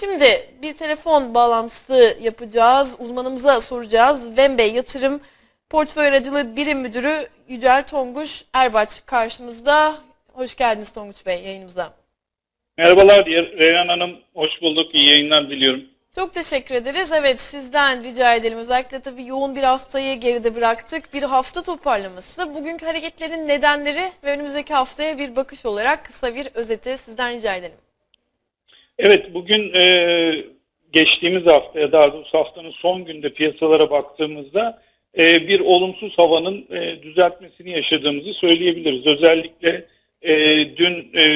Şimdi bir telefon bağlantısı yapacağız. Uzmanımıza soracağız. Vembe Yatırım Portföy Aracılığı Birim Müdürü Yücel Tonguç Erbaç karşımızda. Hoş geldiniz Tonguç Bey yayınımıza. Merhabalar Reyhan Hanım. Hoş bulduk. İyi yayınlar diliyorum. Çok teşekkür ederiz. Evet sizden rica edelim. Özellikle tabii yoğun bir haftayı geride bıraktık. Bir hafta toparlaması. Bugünkü hareketlerin nedenleri ve önümüzdeki haftaya bir bakış olarak kısa bir özeti sizden rica edelim. Evet bugün e, geçtiğimiz haftaya daha doğrusu haftanın son günde piyasalara baktığımızda e, bir olumsuz havanın e, düzeltmesini yaşadığımızı söyleyebiliriz. Özellikle e, dün e,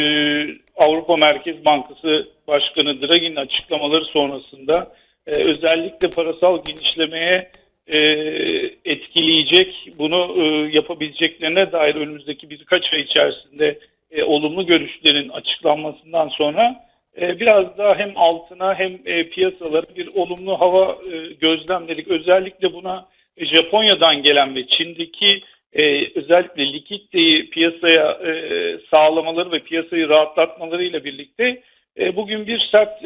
Avrupa Merkez Bankası Başkanı Draghi'nin açıklamaları sonrasında e, özellikle parasal genişlemeye e, etkileyecek, bunu e, yapabileceklerine dair önümüzdeki birkaç ay içerisinde e, olumlu görüşlerin açıklanmasından sonra biraz daha hem altına hem e, piyasalara bir olumlu hava e, gözlemledik. Özellikle buna Japonya'dan gelen ve Çin'deki özellikle likiditeyi piyasaya sağlamaları ve piyasayı rahatlatmalarıyla birlikte bugün bir sert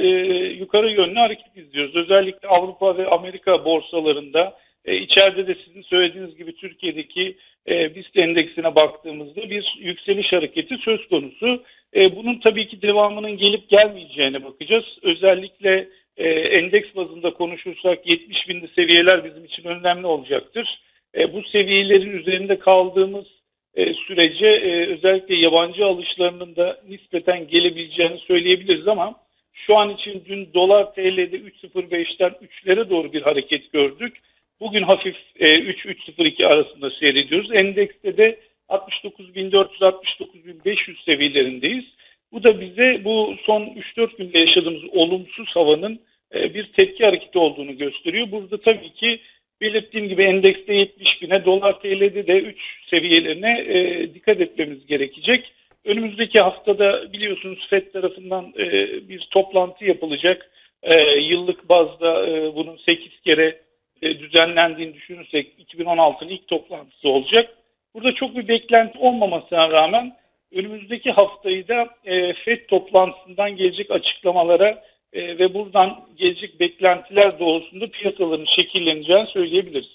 yukarı yönlü hareket izliyoruz. Özellikle Avrupa ve Amerika borsalarında içeride de sizin söylediğiniz gibi Türkiye'deki e, BIST endeksine baktığımızda bir yükseliş hareketi söz konusu. E, bunun tabii ki devamının gelip gelmeyeceğine bakacağız. Özellikle e, endeks bazında konuşursak 70 binli seviyeler bizim için önemli olacaktır. E, bu seviyelerin üzerinde kaldığımız e, sürece e, özellikle yabancı alışlarının da nispeten gelebileceğini söyleyebiliriz ama şu an için dün dolar TL'de 3.05'ten 3'lere doğru bir hareket gördük. Bugün hafif e, 3-3.02 arasında seyrediyoruz. Endekste de 69.400-69.500 seviyelerindeyiz. Bu da bize bu son 3-4 günde yaşadığımız olumsuz havanın e, bir tepki hareketi olduğunu gösteriyor. Burada tabii ki belirttiğim gibi endekste 70 bine, dolar TL'de de 3 seviyelerine e, dikkat etmemiz gerekecek. Önümüzdeki haftada biliyorsunuz FED tarafından e, bir toplantı yapılacak. E, yıllık bazda e, bunun 8 kere e, düzenlendiğini düşünürsek 2016'nın ilk toplantısı olacak. Burada çok bir beklenti olmamasına rağmen önümüzdeki haftayı da e, FED toplantısından gelecek açıklamalara e, ve buradan gelecek beklentiler doğrusunda piyasaların şekilleneceğini söyleyebiliriz.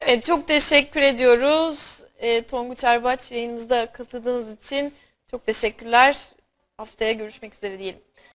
Evet çok teşekkür ediyoruz. E, Tonguç Erbaç yayınımızda katıldığınız için çok teşekkürler. Haftaya görüşmek üzere diyelim.